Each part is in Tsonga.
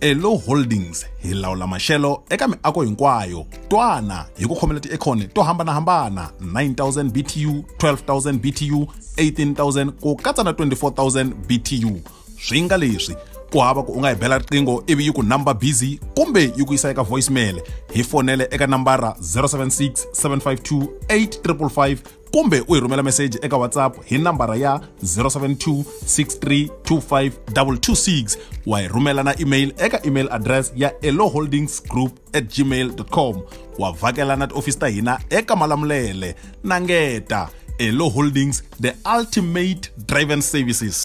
elo holdings hi lawula maxelo eka miako hinkwayo twana hi ku khomela tiecon to hambanahambana 9000 btu 12000 btu 18000 ku katsa na 24000 btu swi nga leswi ku hava ku u nga hi bela riqingho ivi yi ku number busy kumbe yi ku yisa eka voicemail hi fonele eka nambara 076 752 8555 kumbe u hi rhumela meseji eka whatsapp hi nambara ya 0726325226 wa hi rhumela na email eka email address ya group at gmail com wa vhakela na tiofisi ta hina eka malamulele nangeta ngeta elo holdings the ultimate driven services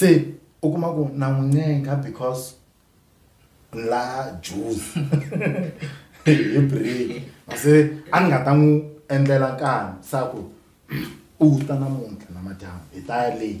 se u kuma ku na n'wi nyenga because la jus hebreki mase a ni nga ta n'wi endlela nkani sa ku u ta namuntlha na madyambu hi ta ya leyi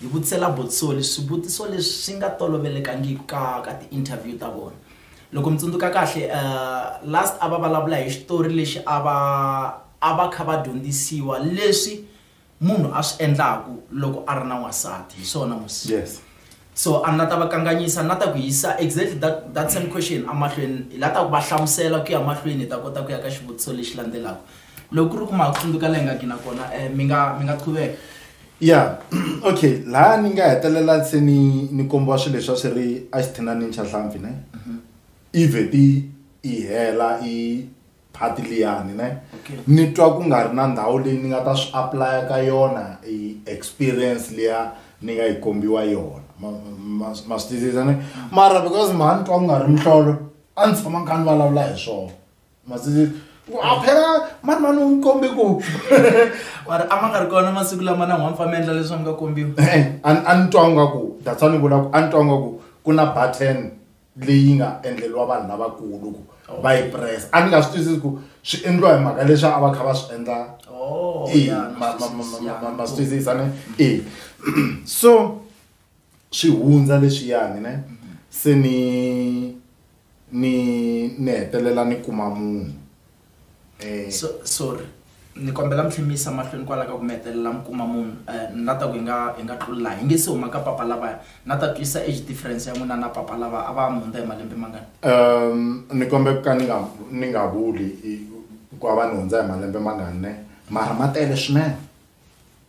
hi vutisela botisoli swivutiso leswi swi nga tolovelekangiki ka ka ti-interview ta vona loko mitsundzuka kahle uh, last a va vulavula hi xitori lexi a va a va kha va dyondzisiwa leswi munhu a swi endlaku loko a ri na n'wasati hi swona mosi yes so a nna ta va kanganyisa na ta ku yisa exactly that, that same question amahlweni hi la ta ku va hlamusela ku ya mahlweni hi ta kota ku ya ka xivutiso lexi landzelaka loko ku ri ku matsundzuka leyi nga gina kona um mi nga mi nga quveka ya okay laha ni nga hetelela se ni ni kombiwa swilo leswi a swi ri a xithinanini xa nhlampfi ne mhm. ive ti i hela i phati liyani ne ni twa ku nga ri na ndhawu leyi ni nga ta swi apply-a ka yona i experience liya ni nga yi kombiwa yona masitisisa ni mara because mani twa ku nga ri mihlolo a ni tshama nkha ni vulavula hi swona masitisisa a phela mani mani u kombi ku mara a ma nga ri kona masiku lama na n'wani fambi endla leswi a nga kombiwa eh, a ni twa nga ku data ni vula ku a ni twa nga ku ku na button leyi nga endleriwa vanhu lavakulu ku va yi press a ni nga swi twisisi ku swi endliwa hi mhaka leswi a va kha va swi endla oh, ma swi twisisa ni e so swi hundza leswiyani ne se ni ni ni hetelela ni kuma munhu eh so sorry ni kombela mphimisa mahlweni kwala ka ku mi hetelela mi kuma munhu eh, ni ta ku hi nga hi nga tluli laha hi nge se huma ka papa lavaya na ta twisa age difference ya n'wina na papa lava a va mi hundza hi malembe mangani um ni kombe ku ka ni nga ni nga vuli ku a va ni hundza hi malembe mangani ne mara ma tele swinene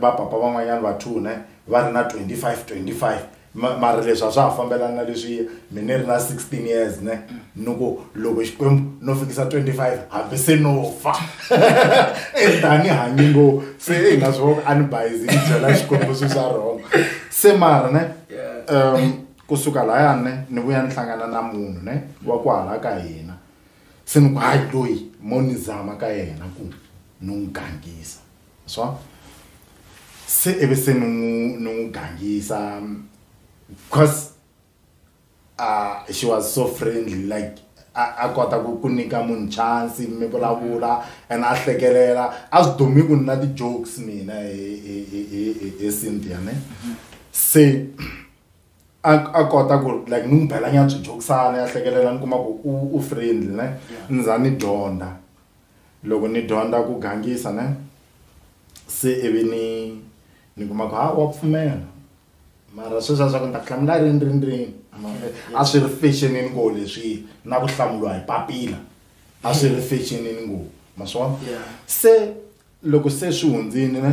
va papa van'wanyana va two ne va ri na 25 25 mara leswi a swa ha fambelana na leswiya mina ri na 16 years ne ni ku loko xikwembu no fikisa 25 hambi se no fa endani hanye ngo se i e, nga swivoka a ni bayizi ni byela xikwembu swi swa rhonga se mara ne um kusuka layani ne ni vuya ni hlangana na munhu ne wa ku hala ka hina se ni ku hayi loyi mo ni zama ka yena ku ni n'wi gangisa swa se ivi se ni n'wi gangisa because uh, she was so friendly like a kota ku ku nyika munhu chance mi vulavula and a hlekelela a swi dumi ku ni na ti-jokes mina hi e, e, e, cynthia ne se a kota ku like ni n'wi belanyana swijokisana ya hlekelela ni kuma ku u friendly ne ni za ni dyondza loko ni dyondza ku gangisa ne se ivi ni ni kuma ku ha wa pfumela mara sweswi a swa ku ni ta hlamula rini rini rini a swi ri fexenini ko leswi na ku hlamuriwa hi papila a swi ri fexenini ko ma swi vona se loko se swi hundzini ne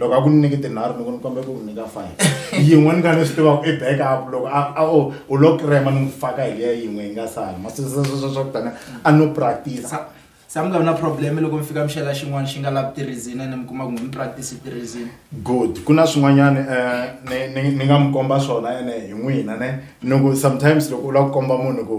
loko a ku ni nike tinharhu niko ni kombe ku n'wi nika five yin'we ni kha ni swi tivaku i back up loko ao oh, u lo krema ni n'wi faka hi liya yin'we yi nga sala matwisisa sweswo swa ku tani a no practisa sami kavi na problem loko mi fika mi xela xin'wana xi nga lavi ti-reasin ene mi kuma ku mi practice ti-reasin good ku na swin'wanyana um eh, ni nga mi komba swona ene hi n'wina ne ni ku sometimes loko u lava ku komba munhu ku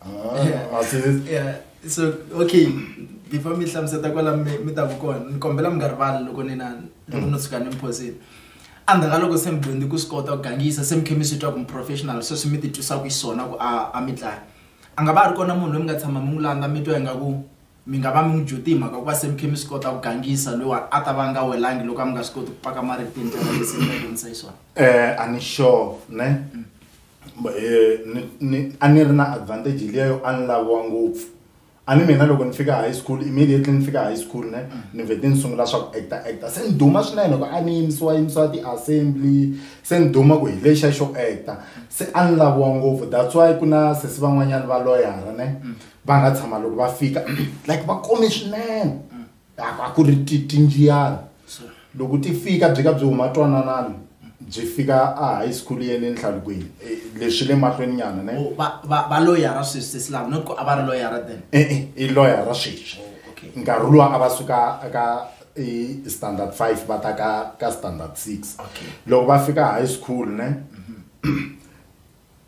ah, ah, so okay before mi hlamuseta kwala mi ta ku kona ni kombela mi nga rivali loko ni na loko mm. no tshuka ni mphosini anda ka loko se mi dyondze ku swi kota ku gangisa se mi khe mi swi twa ku muprofessional sweswi mi titwisaka xiswona ku a a mi tlanga a nga va a ri kona munhu loyi mi nga tshama mi n'wi landza mi twa hi nga ku mi nga va mi n'wi jute hi mhaka ku va se mi khe mi swi kota ku gangisa loyi a ta va nga welangi loko a mi nga swi koti ku paka maritini tlela leswi eh, mi vonisa hi swona um mm. a eh, ni sure ne a ni ri na advantage leyo a ni laviwa ngopfu ani mina loko ni fika high school immediately ni fika high school ne mm. ni vhete ni sungula swa ku acta acta se ni duma swinene loko a ni yimisiwa yimisiwa ti-assembly se ni duma ku hi lexa xo acta se a ni laviwa ngopfu that's why ku na sesi van'wanyana va loyara ne mm. va nga tshama loko va fika like va kome swinene mm. a ku ri tinjiyani loko ti fika byi ka byi huma twananani byi fika a high school ya le nhlalukweni e, leswi le mahlweni nyana ne oh, va loyara sweswi sesi lava no ku a va ri loyara then e-e i loyara sweswi oh, nkarhi luwa a va suka ka i standard 5 va ta ka ka standard 6 loko va fika high school ne mm-hmm.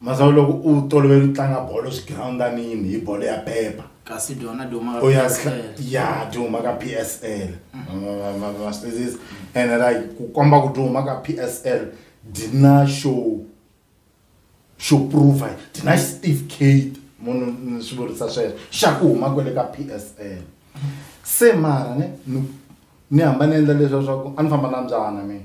masiku loko u tolovele ku tlanga bolo swigirawundanini hi bolo ya pepa kasi dona duma ka ya, ya duma ka psl ene mm. like ku komba ku duma ka psl dina xo xo prove dina steve kate munhu ni swi vurisa sweswo xa ku huma kwele ka psl se mara ne ni hamba ni endla leswi swa ku a ni famba na mbyana mina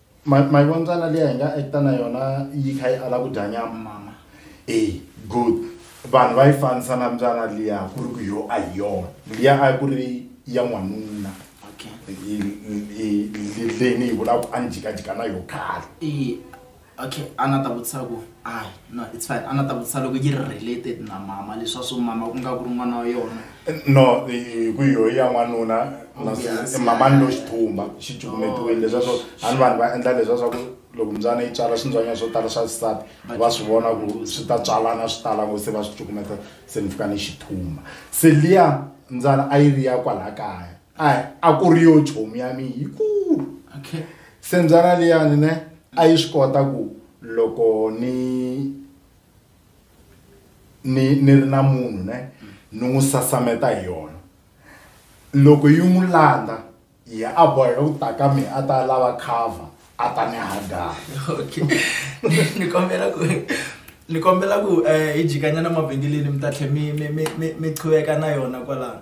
mayivo mbyana leyi hi nga ekta na yona yi kha yi ala ku dya nyama mama e good vanhu va yi fanisa na mbyana liya ku ri ku yo a hi yona liya a ku ri ya n'wanuna yake leni yi vula ku a ni jikajika na yo khale eh, okay a nga ta vutisa ku a no it's fine a nga ta vutisa loko yi related na mama leswi a swo mama ku nga ku ri n'wana wa yona no ku yo ya n'wanuna mama ni lo xithumba xi cukumetiwile leswia swo oh, a ni vanhu va endla leswia swa ku loko mbyana yi tswala swindzwanyana swo tala swa swisati va swi vona ku swi ta tswalana swi tala ngo se va swi cukumeta se ni fika ni xithumba se liya mbyana a yi ri ya kwalaya kaya a a ku ri yo chomi ya mina yikulu se mbyana liyani ne a yi swi kota ku loko ni ni ni ri na munhu ne ni n'wi sasameta hi yona loko yi n'wi landa hi ya a bohela ku taka mi a ta lava cover a ta ni hadaa ni kombela ku um hi jikanyana mavhengeleni mi ta tlhe mi mi mi mi mi chuveka na yona kwalano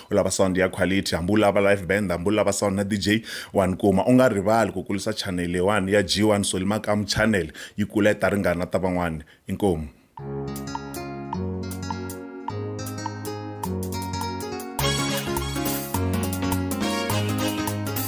u lava sound ya quality, hambi u lava live band, hambi u lava sound na DJ wa kuma U nga rivali ku kulisa channel 1 ya G1 Solimakam channel yi ta ringana ta van'wana. Inkomu. Thank you.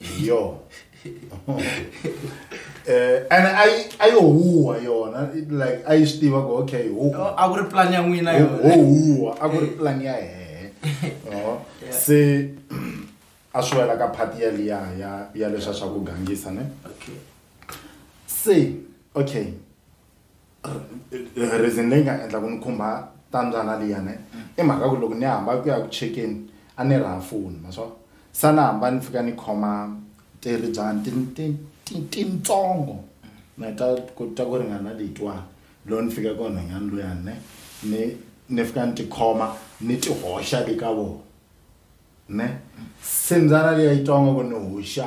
hi yona Eh, and a yo huwa yona like a yi swi tiva ku okay a oh. oh, ku ri pulani ya n'wina ho oh, huwa a ku ri eh. pulani ya hehe se a swi wela ka phati yaliya ya ya leswi a swa ku gangisa ne se okay reason leyi nga endla ku ni khumba tambyana liya ne mm. i mhaka ku loko ni hamba ku ya ku chekeni a ni rhaha foni maswa sa ni hamba ni fika ni khoma tiri byani ti ti titsongo ni ta ta ku ringana letiwani loko ni fika kona nyani luyani ne ni ni fika ni tikhoma ni ti hoxa eka vona ne se ndzana leyi yitsongo ku ni hoxa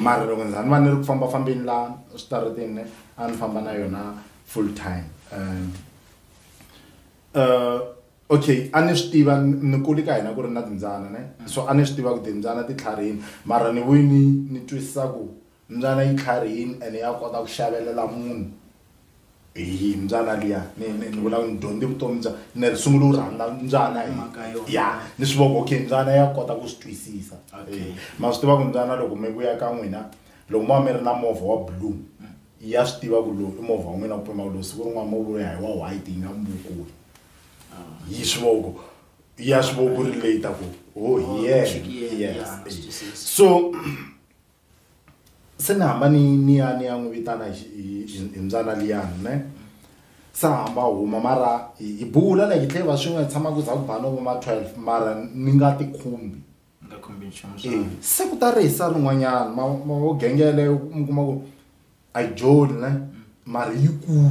mara loko ni va ni ri ku fambafambeni la switaritini a ni famba na yona full time and um okay a ni swi tiva ni kule ka hina ku ri na timbyana ne so a ni swi tiva ku timbyana ti tlharini mara ni vuyi ni ni twisisa ku mbyana yi tlharini ene ya kota ku xavelela munhu hi mbyana liya ni vula ku ni dyondze vutomi bya ni ri sungule ku rhandza mbyana ya ni swi voka okay mbyana ya kota ku swi twisisa eh, ma swi tiva ku mbyana loko mi vuya ka n'wina loko mi va mi ri na movha wa blue ya swi tiva ku lowu i movha wa n'wina ku pima ku lowu siku rin'wana mo vuya hi wa white yi nga mi vukuli yisvoko ya svoko ri leyi ta ku o oh, oh, so se ni hamba ni ni ya ni ya n'wi vitana hi mbyana liyani ne se hamba huma mara hi bula leyi tlhele va swin'we tshama ku za ku bana vo ma twelve mara ni nga tikhumbi se ku ta rihisa rin'wanyana mao gengele mi kuma ku a joni ne mm. mara yikulu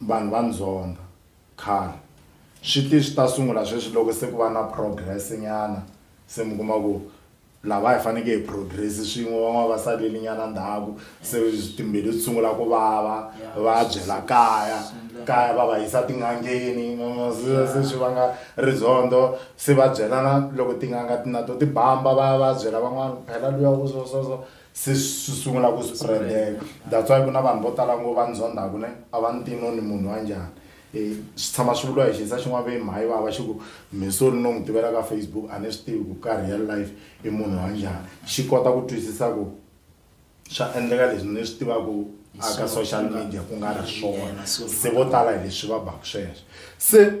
vanhu va ndzonga khale swi ti swi ta sungula sweswi loko se ku va na progress nyana se mi kuma ku lava hi faneke hi progress swin'we van'wana va salelinyana ndhaku se timbelu sungula ku vava va byela kaya kaya va va yisa tin'angeni se swi vanga rizondo se va byelana loko tin'anga ti na to ti bamba va va byela van'wana phela luya ku sososo se swi sungula ku spredela that's why ku na vanhu vo tala ngo va ndzondhaku ne a va ntinoni munhu wa njhani swi tshama swi vuliwa hi xinisa xin'wana ve mhayi va va xi ku misori no n'wi tivela ka facebook a ni swi tivi ku ka real life i munhu wa njhani xi kota ku twisisa ku swa endleka leswi ni swi tivaku aka social media ku nga ri swona se vo tala hi leswi va baku sweswo se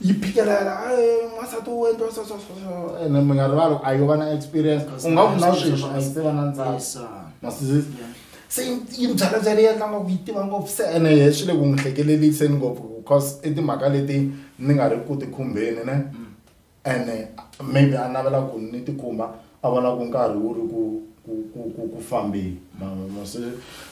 yi phikelela a masato u endla swo swo swo swo ene mi nga rivali a yo va na experience u nga ku na sweswi a yi tiva na ndzhaka masisi se yi mbyalabyala yi endlanga ku yi tiva ngopfu se ene hi swi le ku n'wi hlekeleliseni ngopfu because i timhaka leti ni nga ri ku tikhumbeni ne mm -hmm ene uh, maybe anavela ku ni tikuma a vona ku nkarhi wu ri ku ku ku ku fambeni se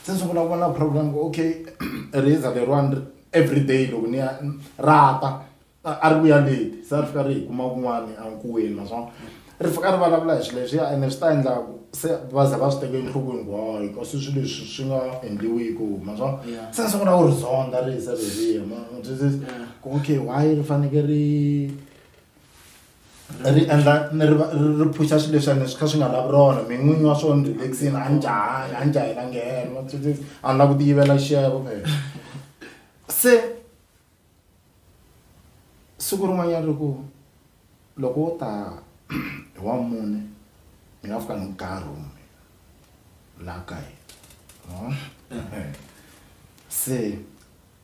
ni sungula ku vona problem ku okay riza leriwani everyday loko ni ya rata a ri vuya leti se a ri fika ri hi kuma kun'wani a nkuweni naswona ri fika ri vulavula hi swilo leswiya ene swi ta endlaku se va za va swi teke enhlokweni ku hay kasi swi leswi swi nga endliwiku maswona se ni sungula ku ri zonda risa leriya ku okay why ri fanekele ri ri endla ri ri pfuxa swilo leswiani swi kha swi nga lavi rona mi n'winyi wa swona relaxini a njhani a njhayina nghena a ni lava ku ti yivela xevo se siku rin'wanyana ri ku loko wo ta hi wa mune mi nga fika ni nkarhi ume laha ka hina eh. se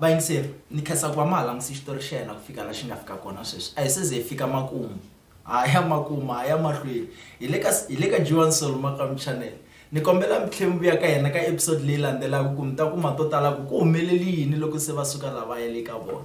vayingiseri ah, ni khesa ku va ma halangisi xitori xa yena ku fika laha xi nga fika kona sweswi a hi se ze hi fika makumu ha ya makumu ha ya mahlweni hi le ka hi le ka juan solo makam channel ni kombela mi tlhe mi ya ka yena ka episode leyi landzelaka ku mi ta kuma to tala ku ku humeleli yini loko se va suka lava ya le ka vona